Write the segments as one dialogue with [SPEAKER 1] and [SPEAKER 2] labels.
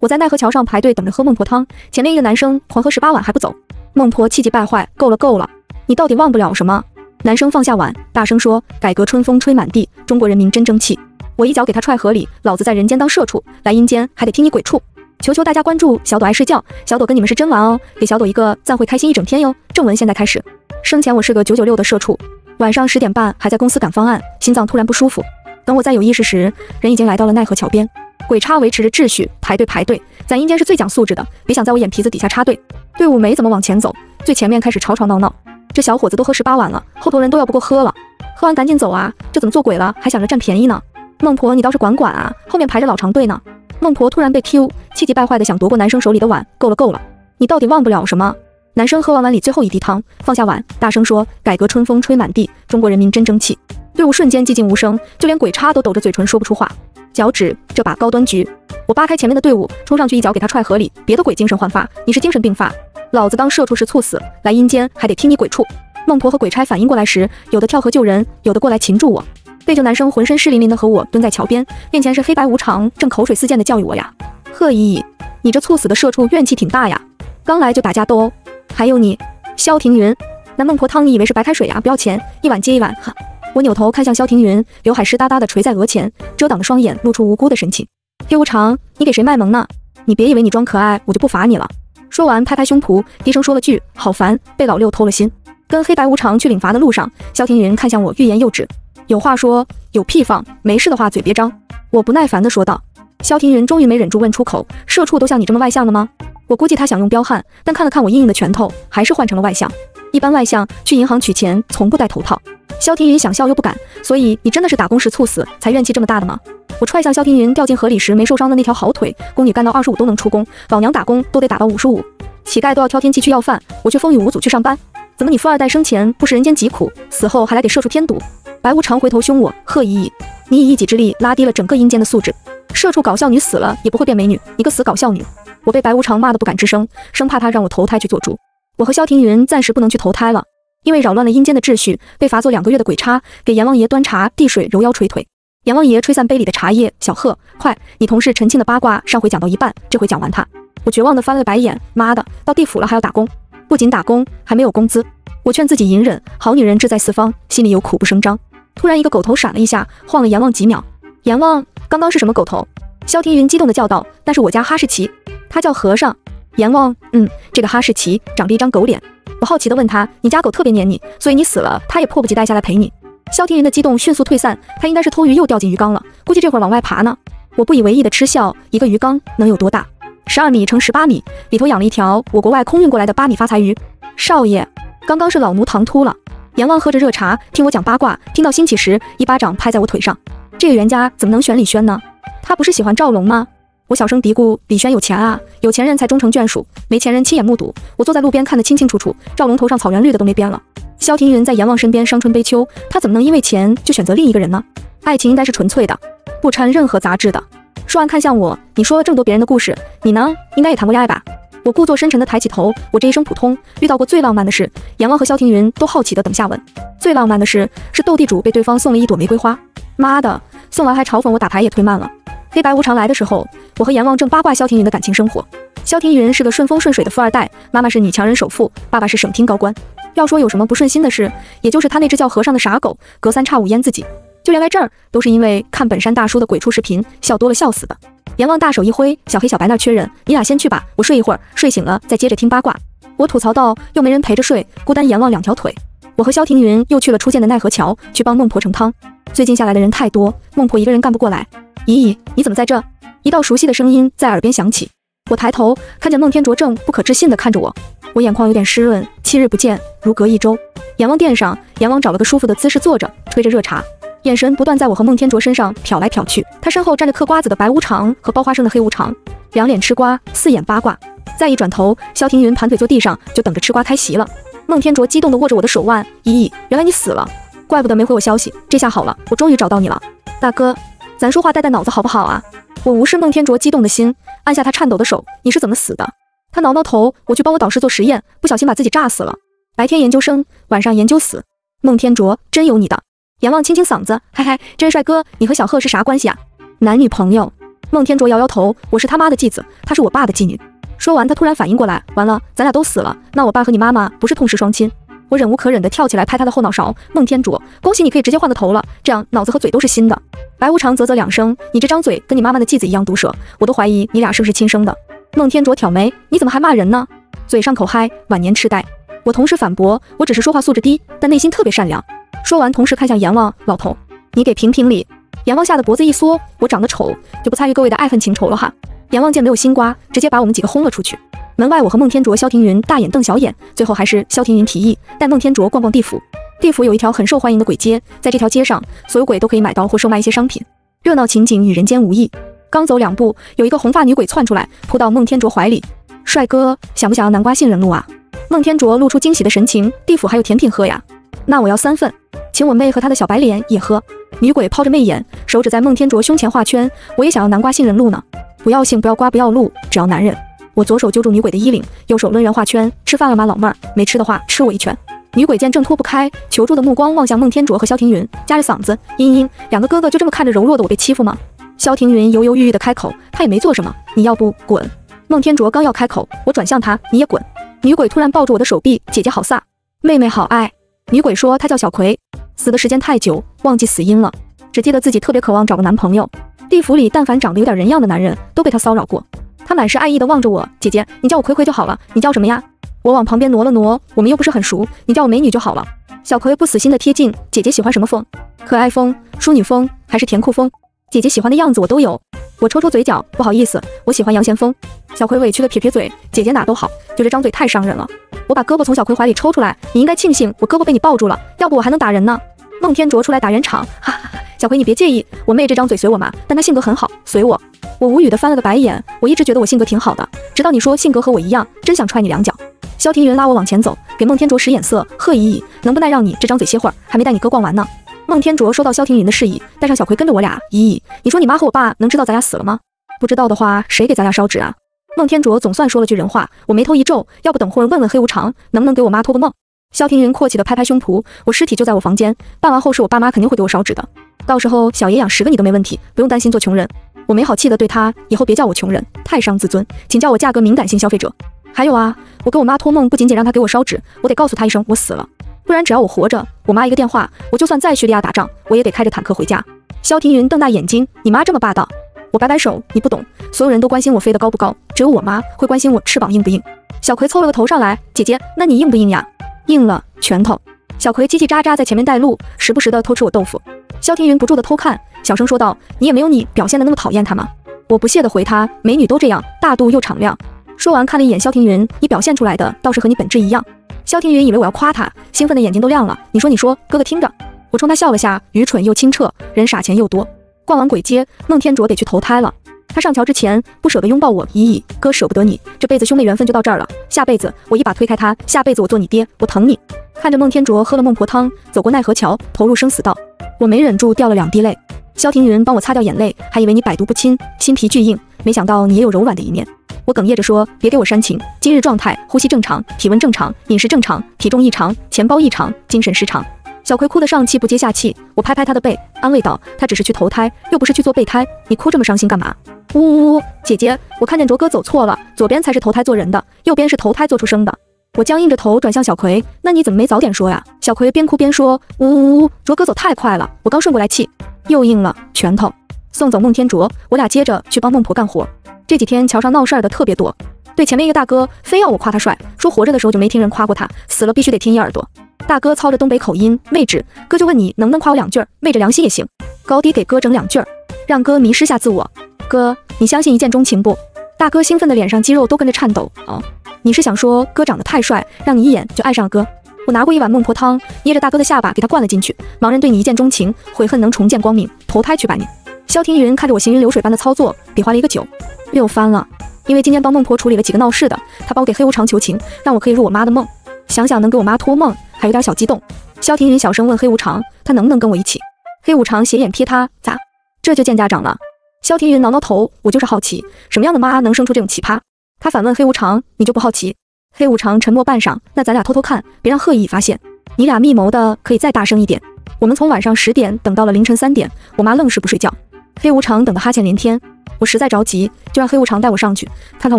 [SPEAKER 1] 我在奈何桥上排队等着喝孟婆汤，前面一个男生狂喝十八碗还不走，孟婆气急败坏，够了够了，你到底忘不了什么？男生放下碗，大声说：“改革春风吹满地，中国人民真争气。”我一脚给他踹河里，老子在人间当社畜，来阴间还得听你鬼畜。求求大家关注小朵爱睡觉，小朵跟你们是真玩哦，给小朵一个赞会开心一整天哟。正文现在开始。生前我是个九九六的社畜，晚上十点半还在公司赶方案，心脏突然不舒服。等我再有意识时，人已经来到了奈何桥边。鬼差维持着秩序，排队排队。咱阴间是最讲素质的，别想在我眼皮子底下插队。队伍没怎么往前走，最前面开始吵吵闹闹。这小伙子都喝十八碗了，后头人都要不够喝了。喝完赶紧走啊！这怎么做鬼了，还想着占便宜呢？孟婆，你倒是管管啊！后面排着老长队呢。孟婆突然被 Q，气急败坏的想夺过男生手里的碗。够了够了，你到底忘不了什么？男生喝完碗里最后一滴汤，放下碗，大声说：“改革春风吹满地，中国人民真争气。”队伍瞬间寂静无声，就连鬼差都抖着嘴唇说不出话。脚趾这把高端局，我扒开前面的队伍，冲上去一脚给他踹河里。别的鬼精神焕发，你是精神病发。老子当社畜时猝死，来阴间还得听你鬼畜。孟婆和鬼差反应过来时，有的跳河救人，有的过来擒住我。背着男生浑身湿淋淋的和我蹲在桥边，面前是黑白无常，正口水四溅的教育我呀。贺依依，你这猝死的社畜怨气挺大呀，刚来就打架斗殴。还有你，萧庭云，那孟婆汤你以为是白开水呀？不要钱，一碗接一碗。哈。我扭头看向萧庭云，刘海湿哒哒的垂在额前，遮挡的双眼露出无辜的神情。黑无常，你给谁卖萌呢？你别以为你装可爱，我就不罚你了。说完，拍拍胸脯，低声说了句：“好烦，被老六偷了心。”跟黑白无常去领罚的路上，萧庭云看向我，欲言又止。有话说，有屁放，没事的话嘴别张。我不耐烦地说道。萧庭云终于没忍住问出口：“社畜都像你这么外向的吗？”我估计他想用彪悍，但看了看我硬硬的拳头，还是换成了外向。一般外向去银行取钱从不戴头套。萧庭云想笑又不敢，所以你真的是打工时猝死才怨气这么大的吗？我踹向萧庭云掉进河里时没受伤的那条好腿，宫女干到二十五都能出宫，老娘打工都得打到五十五，乞丐都要挑天气去要饭，我却风雨无阻去上班。怎么你富二代生前不食人间疾苦，死后还来给社畜添堵？白无常回头凶我，贺依依，你以一己之力拉低了整个阴间的素质，社畜搞笑女死了也不会变美女，你个死搞笑女！我被白无常骂得不敢吱声，生怕他让我投胎去做猪。我和萧庭云暂时不能去投胎了。因为扰乱了阴间的秩序，被罚做两个月的鬼差，给阎王爷端茶递水、揉腰捶腿。阎王爷吹散杯里的茶叶，小贺，快，你同事陈庆的八卦上回讲到一半，这回讲完他。我绝望的翻了白眼，妈的，到地府了还要打工，不仅打工，还没有工资。我劝自己隐忍，好女人志在四方，心里有苦不声张。突然，一个狗头闪了一下，晃了阎王几秒。阎王，刚刚是什么狗头？萧庭云激动的叫道：“那是我家哈士奇，他叫和尚。”阎王，嗯，这个哈士奇长着一张狗脸。我好奇地问他：“你家狗特别黏你，所以你死了，它也迫不及待下来陪你。”萧庭云的激动迅速退散，他应该是偷鱼又掉进鱼缸了，估计这会儿往外爬呢。我不以为意的嗤笑：“一个鱼缸能有多大？十二米乘十八米，里头养了一条我国外空运过来的八米发财鱼。”少爷，刚刚是老奴唐突了。阎王喝着热茶，听我讲八卦，听到兴起时，一巴掌拍在我腿上。这个袁家怎么能选李轩呢？他不是喜欢赵龙吗？我小声嘀咕：“李轩有钱啊，有钱人才终成眷属，没钱人亲眼目睹。”我坐在路边看得清清楚楚，赵龙头上草原绿的都没边了。萧庭云在阎王身边伤春悲秋，他怎么能因为钱就选择另一个人呢？爱情应该是纯粹的，不掺任何杂质的。说完看向我，你说了这么多别人的故事，你呢？应该也谈过恋爱吧？我故作深沉的抬起头，我这一生普通，遇到过最浪漫的事。阎王和萧庭云都好奇的等下文。最浪漫的事是斗地主被对方送了一朵玫瑰花，妈的，送完还嘲讽我打牌也忒慢了。黑白无常来的时候，我和阎王正八卦萧庭云的感情生活。萧庭云是个顺风顺水的富二代，妈妈是女强人首富，爸爸是省厅高官。要说有什么不顺心的事，也就是他那只叫和尚的傻狗，隔三差五淹自己。就连来这儿，都是因为看本山大叔的鬼畜视频，笑多了笑死的。阎王大手一挥，小黑小白那缺人，你俩先去吧，我睡一会儿，睡醒了再接着听八卦。我吐槽道，又没人陪着睡，孤单阎王两条腿。我和萧庭云又去了初见的奈何桥，去帮孟婆盛汤。最近下来的人太多，孟婆一个人干不过来。姨姨，你怎么在这？一道熟悉的声音在耳边响起。我抬头看见孟天卓正不可置信地看着我，我眼眶有点湿润。七日不见，如隔一周。阎王殿上，阎王找了个舒服的姿势坐着，吹着热茶，眼神不断在我和孟天卓身上瞟来瞟去。他身后站着嗑瓜子的白无常和包花生的黑无常，两脸吃瓜，四眼八卦。再一转头，萧庭云盘腿坐地上，就等着吃瓜开席了。孟天卓激动地握着我的手腕，姨姨，原来你死了，怪不得没回我消息。这下好了，我终于找到你了，大哥。咱说话带带脑子好不好啊？我无视孟天卓激动的心，按下他颤抖的手。你是怎么死的？他挠挠头。我去帮我导师做实验，不小心把自己炸死了。白天研究生，晚上研究死。孟天卓真有你的！阎王清清嗓子，嗨嗨，真帅哥，你和小贺是啥关系啊？男女朋友？孟天卓摇摇头，我是他妈的继子，他是我爸的继女。说完，他突然反应过来，完了，咱俩都死了，那我爸和你妈妈不是痛失双亲？我忍无可忍地跳起来拍他的后脑勺。孟天卓，恭喜你可以直接换个头了，这样脑子和嘴都是新的。白无常啧啧两声，你这张嘴跟你妈妈的继子一样毒舌，我都怀疑你俩是不是亲生的。孟天卓挑眉，你怎么还骂人呢？嘴上口嗨，晚年痴呆。我同时反驳，我只是说话素质低，但内心特别善良。说完，同时看向阎王老头，你给评评理。阎王吓得脖子一缩，我长得丑就不参与各位的爱恨情仇了哈。阎王见没有新瓜，直接把我们几个轰了出去。门外，我和孟天卓、萧庭云大眼瞪小眼，最后还是萧庭云提议带孟天卓逛逛地府。地府有一条很受欢迎的鬼街，在这条街上，所有鬼都可以买到或售卖一些商品，热闹情景与人间无异。刚走两步，有一个红发女鬼窜出来，扑到孟天卓怀里。帅哥，想不想要南瓜杏仁露啊？孟天卓露出惊喜的神情。地府还有甜品喝呀？那我要三份，请我妹和她的小白脸也喝。女鬼抛着媚眼，手指在孟天卓胸前画圈。我也想要南瓜杏仁露呢。不要杏，不要瓜，不要露，只要男人。我左手揪住女鬼的衣领，右手抡圆画圈。吃饭了吗，老妹儿？没吃的话，吃我一拳。女鬼见挣脱不开，求助的目光望向孟天卓和萧庭云，夹着嗓子：“嘤嘤，两个哥哥就这么看着柔弱的我被欺负吗？”萧庭云犹犹豫豫的开口：“他也没做什么，你要不滚？”孟天卓刚要开口，我转向他：“你也滚！”女鬼突然抱住我的手臂：“姐姐好飒，妹妹好爱。”女鬼说：“她叫小葵，死的时间太久，忘记死因了，只记得自己特别渴望找个男朋友。地府里但凡长得有点人样的男人都被他骚扰过。”他满是爱意的望着我，姐姐，你叫我葵葵就好了。你叫什么呀？我往旁边挪了挪，我们又不是很熟，你叫我美女就好了。小葵不死心的贴近，姐姐喜欢什么风？可爱风、淑女风还是甜酷风？姐姐喜欢的样子我都有。我抽抽嘴角，不好意思，我喜欢杨贤风。小葵委屈的撇撇嘴，姐姐哪都好，就这张嘴太伤人了。我把胳膊从小葵怀里抽出来，你应该庆幸我胳膊被你抱住了，要不我还能打人呢。孟天卓出来打圆场，哈 哈，小葵你别介意，我妹这张嘴随我嘛，但她性格很好，随我。我无语的翻了个白眼，我一直觉得我性格挺好的，直到你说性格和我一样，真想踹你两脚。萧庭云拉我往前走，给孟天卓使眼色，贺姨姨，能不耐让你这张嘴歇会儿，还没带你哥逛完呢。孟天卓收到萧庭云的示意，带上小葵跟着我俩。姨姨，你说你妈和我爸能知道咱俩死了吗？不知道的话，谁给咱俩烧纸啊？孟天卓总算说了句人话，我眉头一皱，要不等会儿问问黑无常，能不能给我妈托个梦？萧庭云阔气的拍拍胸脯，我尸体就在我房间，办完后事我爸妈肯定会给我烧纸的，到时候小爷养十个你都没问题，不用担心做穷人。我没好气的对他，以后别叫我穷人，太伤自尊，请叫我价格敏感性消费者。还有啊，我跟我妈托梦，不仅仅让她给我烧纸，我得告诉她一声我死了，不然只要我活着，我妈一个电话，我就算在叙利亚打仗，我也得开着坦克回家。萧庭云瞪大眼睛，你妈这么霸道？我摆摆手，你不懂，所有人都关心我飞得高不高，只有我妈会关心我翅膀硬不硬。小葵凑了个头上来，姐姐，那你硬不硬呀？硬了，拳头。小葵叽叽喳喳在前面带路，时不时的偷吃我豆腐。萧庭云不住的偷看。小声说道：“你也没有你表现的那么讨厌他吗？”我不屑的回他：“美女都这样，大度又敞亮。”说完看了一眼萧庭云：“你表现出来的倒是和你本质一样。”萧庭云以为我要夸他，兴奋的眼睛都亮了。你说你说，哥哥听着。我冲他笑了下，愚蠢又清澈，人傻钱又多。逛完鬼街，孟天卓得去投胎了。他上桥之前不舍得拥抱我，咦咦，哥舍不得你，这辈子兄妹缘分就到这儿了。下辈子我一把推开他，下辈子我做你爹，我疼你。看着孟天卓喝了孟婆汤，走过奈何桥，投入生死道，我没忍住掉了两滴泪。萧庭云帮我擦掉眼泪，还以为你百毒不侵，心皮巨硬，没想到你也有柔软的一面。我哽咽着说：“别给我煽情，今日状态，呼吸正常，体温正常，饮食正常，体重异常，钱包异常，精神失常。”小葵哭得上气不接下气，我拍拍他的背，安慰道：“他只是去投胎，又不是去做备胎，你哭这么伤心干嘛？”呜呜呜！姐姐，我看见卓哥走错了，左边才是投胎做人的，右边是投胎做出生的。我僵硬着头转向小葵，那你怎么没早点说呀？小葵边哭边说：“呜呜呜！卓哥走太快了，我刚顺过来气。”又硬了拳头，送走孟天卓，我俩接着去帮孟婆干活。这几天桥上闹事儿的特别多，对前面一个大哥非要我夸他帅，说活着的时候就没听人夸过他，死了必须得听一耳朵。大哥操着东北口音，妹纸哥就问你能不能夸我两句，昧着良心也行，高低给哥整两句，让哥迷失下自我。哥，你相信一见钟情不？大哥兴奋的脸上肌肉都跟着颤抖。哦，你是想说哥长得太帅，让你一眼就爱上了哥？我拿过一碗孟婆汤，捏着大哥的下巴给他灌了进去。盲人对你一见钟情，悔恨能重见光明，投胎去吧你。萧庭云看着我行云流水般的操作，比划了一个九，六翻了。因为今天帮孟婆处理了几个闹事的，他帮我给黑无常求情，让我可以入我妈的梦。想想能给我妈托梦，还有点小激动。萧庭云小声问黑无常，他能不能跟我一起？黑无常斜眼瞥他，咋？这就见家长了？萧庭云挠挠头，我就是好奇，什么样的妈能生出这种奇葩？他反问黑无常，你就不好奇？黑无常沉默半晌，那咱俩偷偷看，别让贺姨发现。你俩密谋的可以再大声一点。我们从晚上十点等到了凌晨三点，我妈愣是不睡觉。黑无常等得哈欠连天，我实在着急，就让黑无常带我上去看看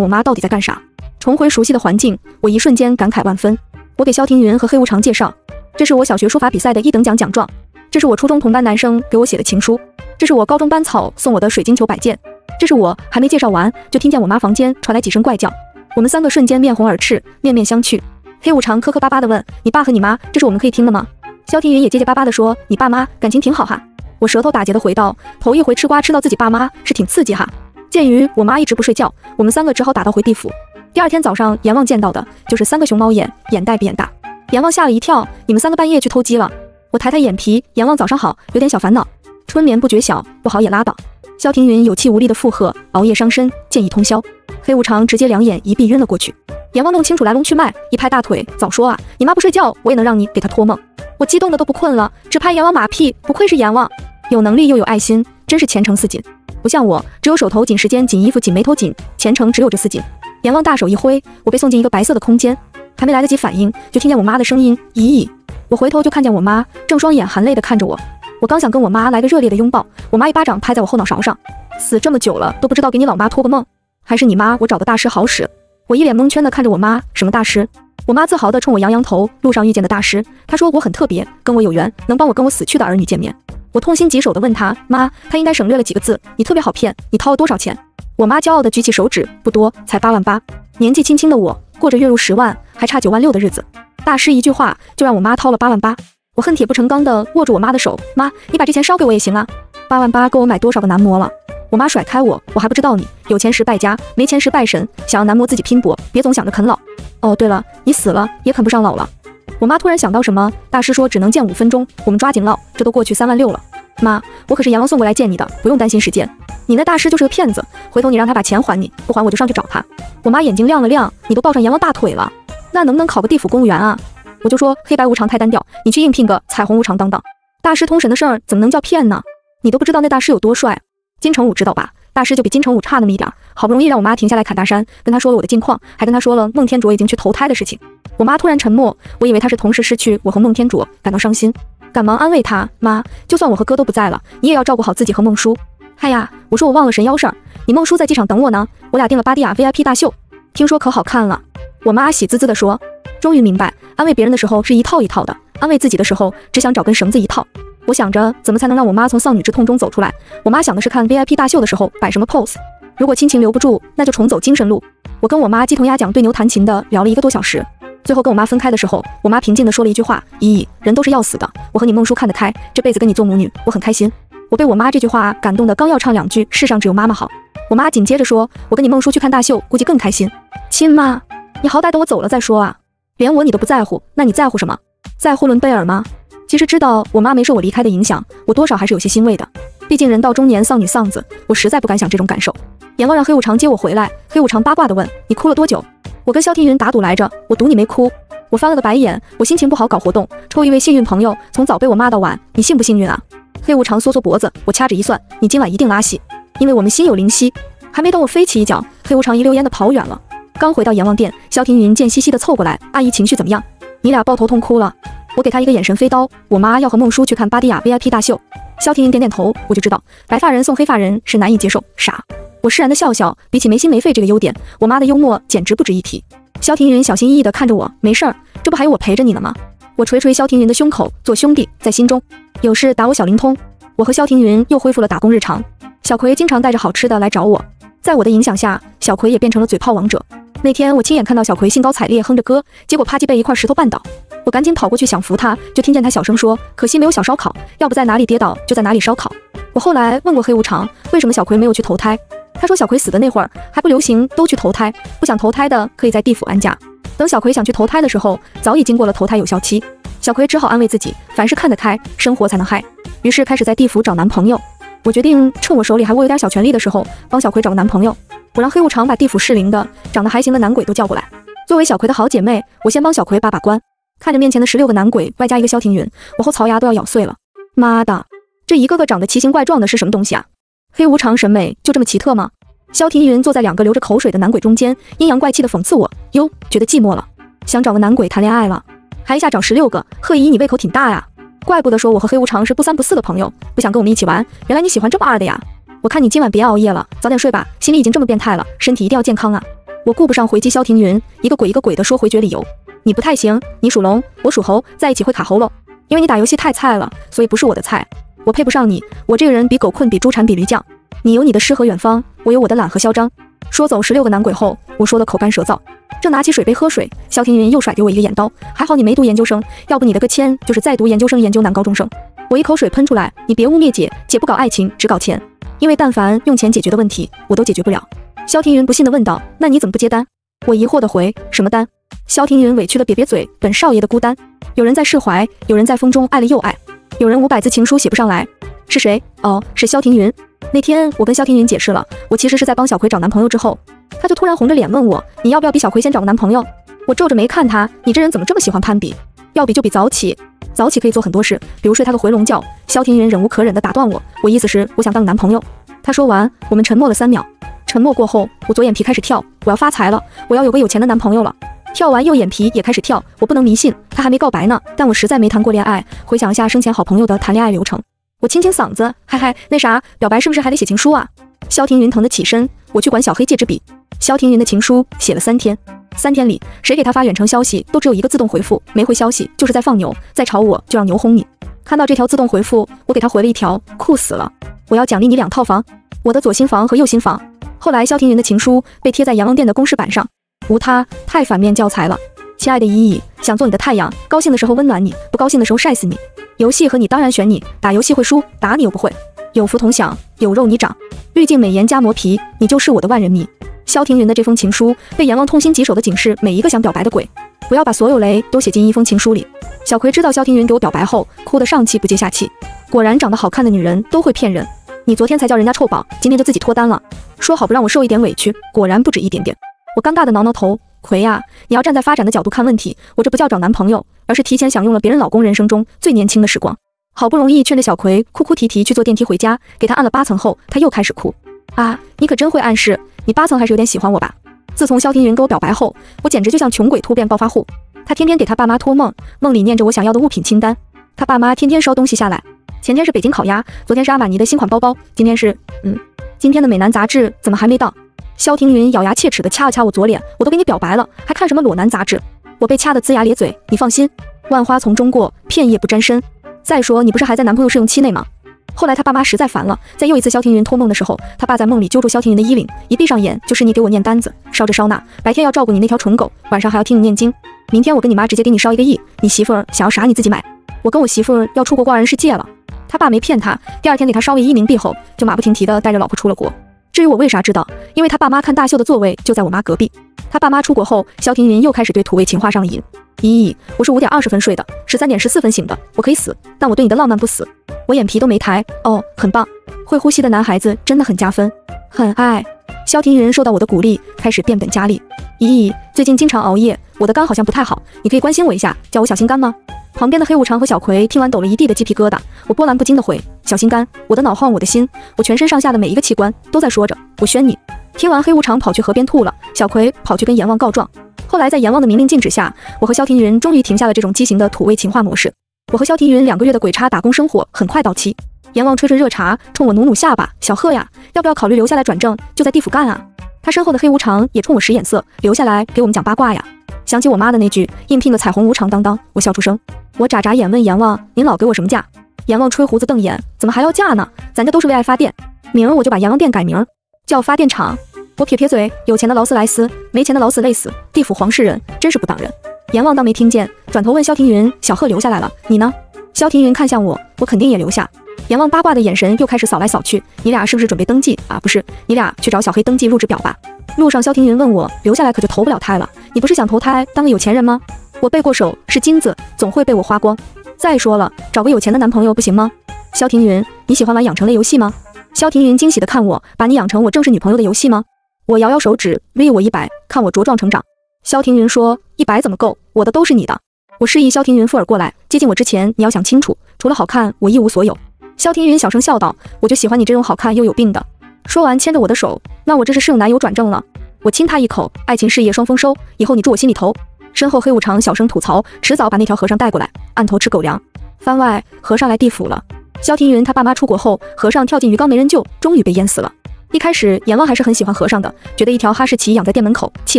[SPEAKER 1] 我妈到底在干啥。重回熟悉的环境，我一瞬间感慨万分。我给萧庭云和黑无常介绍，这是我小学书法比赛的一等奖奖状，这是我初中同班男生给我写的情书，这是我高中班草送我的水晶球摆件，这是我还没介绍完，就听见我妈房间传来几声怪叫，我们三个瞬间面红耳赤，面面相觑。黑无常磕磕巴巴地问：“你爸和你妈，这是我们可以听的吗？”萧庭云也结结巴巴地说：“你爸妈感情挺好哈。”我舌头打结的回道：“头一回吃瓜吃到自己爸妈，是挺刺激哈。”鉴于我妈一直不睡觉，我们三个只好打道回地府。第二天早上，阎王见到的就是三个熊猫眼，眼袋比眼大。阎王吓了一跳，你们三个半夜去偷鸡了？我抬抬眼皮，阎王早上好，有点小烦恼。春眠不觉晓，不好也拉倒。萧庭云有气无力的附和，熬夜伤身，建议通宵。黑无常直接两眼一闭晕了过去。阎王弄清楚来龙去脉，一拍大腿，早说啊，你妈不睡觉，我也能让你给她托梦。我激动的都不困了，只拍阎王马屁，不愧是阎王，有能力又有爱心，真是前程似锦。不像我，只有手头紧、时间紧、衣服紧、眉头紧，前程只有这似锦。阎王大手一挥，我被送进一个白色的空间，还没来得及反应，就听见我妈的声音：“咦！”我回头就看见我妈正双眼含泪的看着我。我刚想跟我妈来个热烈的拥抱，我妈一巴掌拍在我后脑勺上：“死这么久了都不知道给你老妈托个梦，还是你妈我找的大师好使？”我一脸蒙圈的看着我妈：“什么大师？”我妈自豪的冲我扬扬头：“路上遇见的大师，他说我很特别，跟我有缘，能帮我跟我死去的儿女见面。”我痛心疾首的问他：“妈，她应该省略了几个字？你特别好骗，你掏了多少钱？”我妈骄傲地举起手指，不多，才八万八。年纪轻轻的我，过着月入十万还差九万六的日子。大师一句话就让我妈掏了八万八。我恨铁不成钢地握住我妈的手，妈，你把这钱烧给我也行啊。八万八够我买多少个男模了？我妈甩开我，我还不知道你有钱时败家，没钱时拜神，想要男模自己拼搏，别总想着啃老。哦，对了，你死了也啃不上老了。我妈突然想到什么，大师说只能见五分钟，我们抓紧唠，这都过去三万六了。妈，我可是阎王送过来见你的，不用担心时间。你那大师就是个骗子，回头你让他把钱还你，不还我就上去找他。我妈眼睛亮了亮，你都抱上阎王大腿了，那能不能考个地府公务员啊？我就说黑白无常太单调，你去应聘个彩虹无常当当。大师通神的事儿怎么能叫骗呢？你都不知道那大师有多帅，金城武知道吧？大师就比金城武差那么一点儿，好不容易让我妈停下来砍大山，跟他说了我的近况，还跟他说了孟天卓已经去投胎的事情。我妈突然沉默，我以为她是同时失去我和孟天卓，感到伤心，赶忙安慰她：妈，就算我和哥都不在了，你也要照顾好自己和孟叔。嗨呀，我说我忘了神妖事儿，你孟叔在机场等我呢，我俩订了巴蒂亚 VIP 大秀，听说可好看了。我妈喜滋滋地说，终于明白，安慰别人的时候是一套一套的，安慰自己的时候只想找根绳子一套。我想着怎么才能让我妈从丧女之痛中走出来，我妈想的是看 VIP 大秀的时候摆什么 pose。如果亲情留不住，那就重走精神路。我跟我妈鸡同鸭讲，对牛弹琴的聊了一个多小时，最后跟我妈分开的时候，我妈平静地说了一句话：依依，人都是要死的，我和你孟叔看得开，这辈子跟你做母女，我很开心。我被我妈这句话感动的，刚要唱两句“世上只有妈妈好”，我妈紧接着说：“我跟你孟叔去看大秀，估计更开心。”亲妈，你好歹等我走了再说啊！连我你都不在乎，那你在乎什么？在乎伦贝尔吗？其实知道我妈没受我离开的影响，我多少还是有些欣慰的。毕竟人到中年丧女丧子，我实在不敢想这种感受。阎王让黑无常接我回来，黑无常八卦的问：“你哭了多久？”我跟萧庭云打赌来着，我赌你没哭。我翻了个白眼，我心情不好搞活动，抽一位幸运朋友，从早被我骂到晚，你幸不幸运啊？黑无常缩缩脖子，我掐指一算，你今晚一定拉稀，因为我们心有灵犀。还没等我飞起一脚，黑无常一溜烟的跑远了。刚回到阎王殿，萧庭云贱兮兮的凑过来，阿姨情绪怎么样？你俩抱头痛哭了。我给他一个眼神飞刀。我妈要和孟叔去看巴蒂亚 VIP 大秀。萧庭云点点头，我就知道白发人送黑发人是难以接受。傻。我释然的笑笑，比起没心没肺这个优点，我妈的幽默简直不值一提。萧庭云小心翼翼的看着我，没事儿，这不还有我陪着你呢吗？我捶捶萧庭云的胸口，做兄弟，在心中。有事打我小灵通。我和萧庭云又恢复了打工日常。小葵经常带着好吃的来找我，在我的影响下，小葵也变成了嘴炮王者。那天我亲眼看到小葵兴高采烈哼着歌，结果啪叽被一块石头绊倒。我赶紧跑过去想扶他，就听见他小声说：“可惜没有小烧烤，要不在哪里跌倒就在哪里烧烤。”我后来问过黑无常，为什么小葵没有去投胎？他说小葵死的那会儿还不流行都去投胎，不想投胎的可以在地府安家。等小葵想去投胎的时候，早已经过了投胎有效期。小葵只好安慰自己，凡事看得开，生活才能嗨。于是开始在地府找男朋友。我决定趁我手里还握有点小权力的时候，帮小葵找个男朋友。我让黑无常把地府适龄的、长得还行的男鬼都叫过来。作为小葵的好姐妹，我先帮小葵把把关。看着面前的十六个男鬼，外加一个萧庭云，我后槽牙都要咬碎了。妈的，这一个个长得奇形怪状的是什么东西啊？黑无常审美就这么奇特吗？萧庭云坐在两个流着口水的男鬼中间，阴阳怪气的讽刺我：哟，觉得寂寞了，想找个男鬼谈恋爱了，还一下找十六个。贺姨，你胃口挺大呀，怪不得说我和黑无常是不三不四的朋友，不想跟我们一起玩，原来你喜欢这么二的呀。我看你今晚别熬夜了，早点睡吧。心里已经这么变态了，身体一定要健康啊！我顾不上回击萧庭云，一个鬼一个鬼的说回绝理由。你不太行，你属龙，我属猴，在一起会卡喉咙。因为你打游戏太菜了，所以不是我的菜。我配不上你，我这个人比狗困，比猪馋，比驴犟。你有你的诗和远方，我有我的懒和嚣张。说走十六个男鬼后，我说的口干舌燥，正拿起水杯喝水，萧庭云又甩给我一个眼刀。还好你没读研究生，要不你的个签就是在读研究生研究男高中生。我一口水喷出来，你别污蔑姐，姐不搞爱情，只搞钱。因为但凡用钱解决的问题，我都解决不了。萧庭云不信的问道：“那你怎么不接单？”我疑惑的回：“什么单？”萧庭云委屈的瘪瘪嘴：“本少爷的孤单，有人在释怀，有人在风中爱了又爱，有人五百字情书写不上来，是谁？哦，是萧庭云。那天我跟萧庭云解释了，我其实是在帮小葵找男朋友之后，他就突然红着脸问我：你要不要比小葵先找个男朋友？我皱着眉看他：你这人怎么这么喜欢攀比？要比就比早起。”早起可以做很多事，比如睡他个回笼觉。萧庭云忍无可忍地打断我，我意思是我想当你男朋友。他说完，我们沉默了三秒。沉默过后，我左眼皮开始跳，我要发财了，我要有个有钱的男朋友了。跳完右眼皮也开始跳，我不能迷信，他还没告白呢，但我实在没谈过恋爱。回想一下生前好朋友的谈恋爱流程，我清清嗓子，嗨嗨，那啥，表白是不是还得写情书啊？萧庭云疼得起身，我去管小黑借支笔。萧庭云的情书写了三天。三天里，谁给他发远程消息都只有一个自动回复，没回消息就是在放牛，在吵我就让牛轰你。看到这条自动回复，我给他回了一条，酷死了，我要奖励你两套房，我的左心房和右心房。后来萧庭云的情书被贴在阎王殿的公示板上，无他，太反面教材了。亲爱的依依，想做你的太阳，高兴的时候温暖你，不高兴的时候晒死你。游戏和你当然选你，打游戏会输，打你又不会。有福同享，有肉你长。滤镜美颜加磨皮，你就是我的万人迷。萧庭云的这封情书被阎王痛心疾首的警示每一个想表白的鬼，不要把所有雷都写进一封情书里。小葵知道萧庭云给我表白后，哭得上气不接下气。果然，长得好看的女人都会骗人。你昨天才叫人家臭宝，今天就自己脱单了，说好不让我受一点委屈，果然不止一点点。我尴尬的挠挠头，葵呀，你要站在发展的角度看问题，我这不叫找男朋友，而是提前享用了别人老公人生中最年轻的时光。好不容易劝着小葵哭哭啼啼去坐电梯回家，给她按了八层后，她又开始哭。啊，你可真会暗示。你八层还是有点喜欢我吧？自从萧庭云给我表白后，我简直就像穷鬼突变暴发户。他天天给他爸妈托梦，梦里念着我想要的物品清单。他爸妈天天捎东西下来。前天是北京烤鸭，昨天是阿玛尼的新款包包，今天是……嗯，今天的美男杂志怎么还没到？萧庭云咬牙切齿地掐了掐我左脸，我都给你表白了，还看什么裸男杂志？我被掐得龇牙咧嘴。你放心，万花丛中过，片叶不沾身。再说你不是还在男朋友试用期内吗？后来他爸妈实在烦了，在又一次萧庭云托梦的时候，他爸在梦里揪住萧庭云的衣领，一闭上眼就是你给我念单子，烧这烧那，白天要照顾你那条蠢狗，晚上还要听你念经。明天我跟你妈直接给你烧一个亿，你媳妇儿想要啥你自己买。我跟我媳妇儿要出国逛人世界了，他爸没骗他，第二天给他烧了一亿冥币后，就马不停蹄的带着老婆出了国。至于我为啥知道，因为他爸妈看大秀的座位就在我妈隔壁。他爸妈出国后，萧庭云又开始对土味情话上了瘾。咦，我是五点二十分睡的，十三点十四分醒的，我可以死，但我对你的浪漫不死。我眼皮都没抬，哦，很棒，会呼吸的男孩子真的很加分，很爱。萧庭云受到我的鼓励，开始变本加厉。咦，最近经常熬夜，我的肝好像不太好，你可以关心我一下，叫我小心肝吗？旁边的黑无常和小葵听完抖了一地的鸡皮疙瘩。我波澜不惊的回：小心肝，我的脑晃我的心，我全身上下的每一个器官都在说着我宣你。听完黑无常跑去河边吐了，小葵跑去跟阎王告状。后来在阎王的明令禁止下，我和萧庭云终于停下了这种畸形的土味情话模式。我和萧庭云两个月的鬼差打工生活很快到期，阎王吹吹热茶，冲我努努下巴，小贺呀，要不要考虑留下来转正，就在地府干啊？他身后的黑无常也冲我使眼色，留下来给我们讲八卦呀。想起我妈的那句应聘的彩虹无常当当，我笑出声。我眨眨眼问阎王，您老给我什么价？阎王吹胡子瞪眼，怎么还要价呢？咱这都是为爱发电，明儿我就把阎王殿改名叫发电厂。我撇撇嘴，有钱的劳斯莱斯，没钱的老死累死。地府皇室人真是不当人。阎王当没听见，转头问萧庭云：“小贺留下来了，你呢？”萧庭云看向我，我肯定也留下。阎王八卦的眼神又开始扫来扫去，你俩是不是准备登记啊？不是，你俩去找小黑登记入职表吧。路上，萧庭云问我：“留下来可就投不了胎了，你不是想投胎当个有钱人吗？”我背过手，是金子，总会被我花光。再说了，找个有钱的男朋友不行吗？萧庭云，你喜欢玩养成类游戏吗？萧庭云惊喜地看我，把你养成我正式女朋友的游戏吗？我摇摇手指，，V 我一百，看我茁壮成长。萧庭云说：“一百怎么够？我的都是你的。”我示意萧庭云附耳过来，接近我之前，你要想清楚，除了好看，我一无所有。萧庭云小声笑道：“我就喜欢你这种好看又有病的。”说完，牵着我的手：“那我这是适用男友转正了。”我亲他一口：“爱情事业双丰收，以后你住我心里头。”身后黑无常小声吐槽：“迟早把那条和尚带过来，按头吃狗粮。”番外，和尚来地府了。萧庭云他爸妈出国后，和尚跳进鱼缸没人救，终于被淹死了。一开始阎王还是很喜欢和尚的，觉得一条哈士奇养在店门口气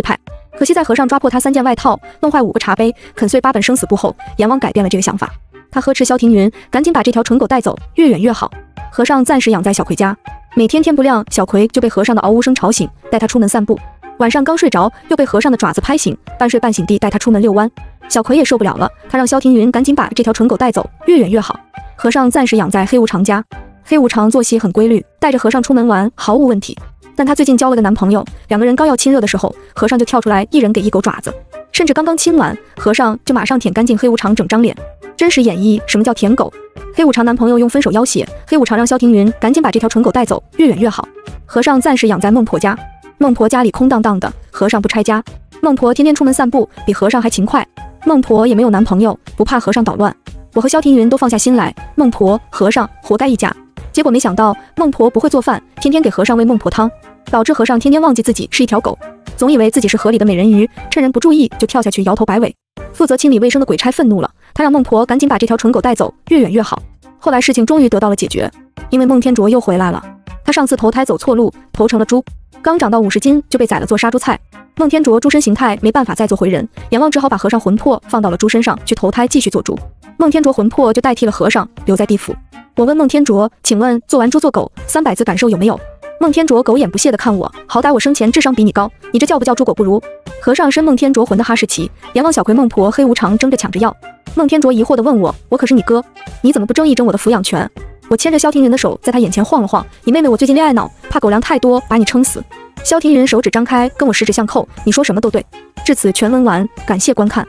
[SPEAKER 1] 派。可惜在和尚抓破他三件外套，弄坏五个茶杯，啃碎八本生死簿后，阎王改变了这个想法。他呵斥萧庭云，赶紧把这条蠢狗带走，越远越好。和尚暂时养在小葵家，每天天不亮，小葵就被和尚的嗷呜声吵醒，带他出门散步。晚上刚睡着，又被和尚的爪子拍醒，半睡半醒地带他出门遛弯。小葵也受不了了，他让萧庭云赶紧把这条蠢狗带走，越远越好。和尚暂时养在黑无常家，黑无常作息很规律，带着和尚出门玩毫无问题。但他最近交了个男朋友，两个人刚要亲热的时候，和尚就跳出来，一人给一狗爪子，甚至刚刚亲完，和尚就马上舔干净黑无常整张脸，真实演绎什么叫舔狗。黑无常男朋友用分手要挟黑无常，让萧庭云赶紧把这条蠢狗带走，越远越好。和尚暂时养在孟婆家，孟婆家里空荡荡的，和尚不拆家。孟婆天天出门散步，比和尚还勤快。孟婆也没有男朋友，不怕和尚捣乱。我和萧庭云都放下心来，孟婆和尚活该一家。结果没想到孟婆不会做饭，天天给和尚喂孟婆汤，导致和尚天天忘记自己是一条狗，总以为自己是河里的美人鱼，趁人不注意就跳下去摇头摆尾。负责清理卫生的鬼差愤怒了，他让孟婆赶紧把这条蠢狗带走，越远越好。后来事情终于得到了解决，因为孟天卓又回来了。他上次投胎走错路，投成了猪，刚长到五十斤就被宰了做杀猪菜。孟天卓猪身形态没办法再做回人，阎王只好把和尚魂魄放到了猪身上去投胎继续做猪。孟天卓魂魄就代替了和尚留在地府。我问孟天卓，请问做完猪做狗三百字感受有没有？孟天卓狗眼不屑地看我，好歹我生前智商比你高，你这叫不叫猪狗不如？和尚身孟天卓魂的哈士奇，阎王小葵孟婆黑无常争着抢着要。孟天卓疑惑地问我，我可是你哥，你怎么不争一争我的抚养权？我牵着萧庭云的手在他眼前晃了晃，你妹妹我最近恋爱脑，怕狗粮太多把你撑死。萧庭云手指张开跟我十指相扣，你说什么都对。至此全文完，感谢观看。